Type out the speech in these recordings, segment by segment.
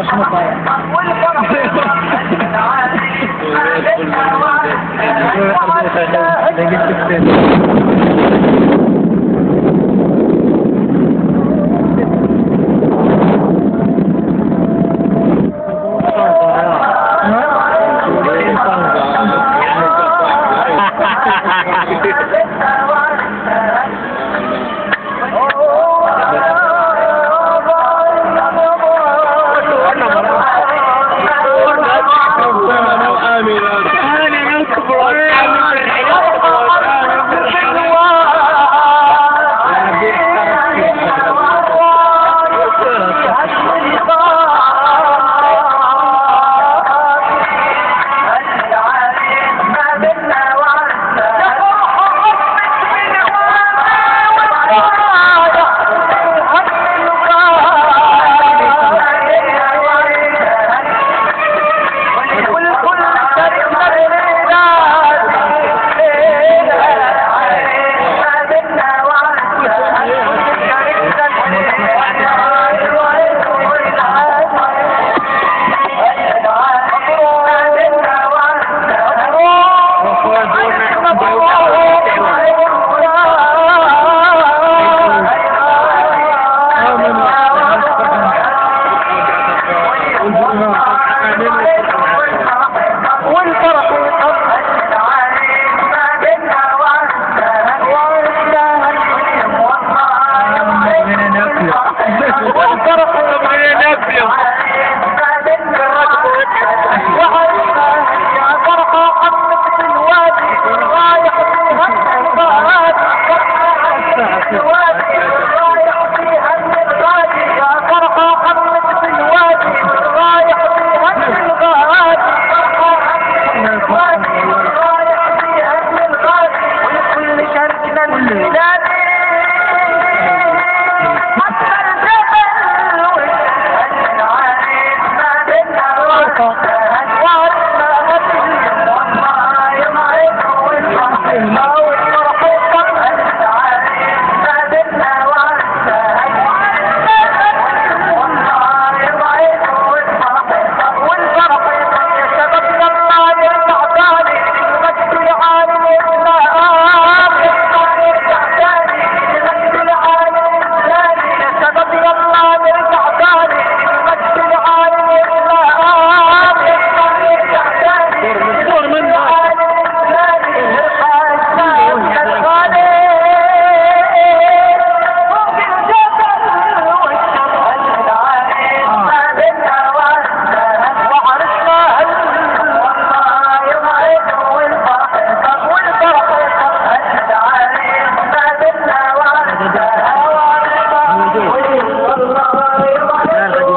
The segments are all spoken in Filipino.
house mo pa. Negative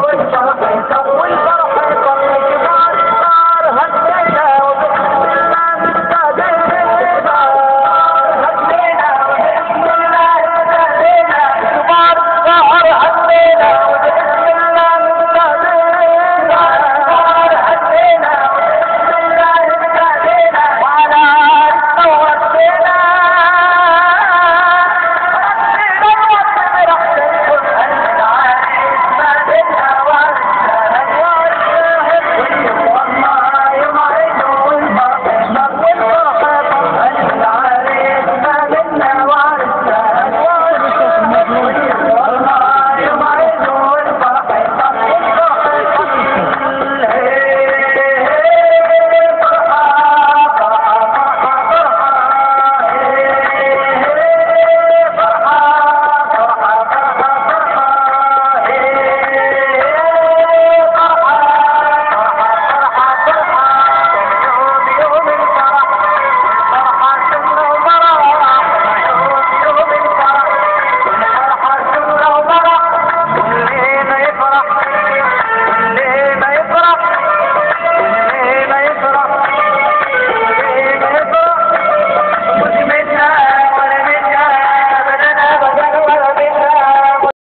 والشهر والشهر